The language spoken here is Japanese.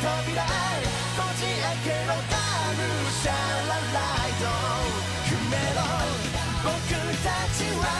扉へこじ開けろダムシャラライト夢を僕たちは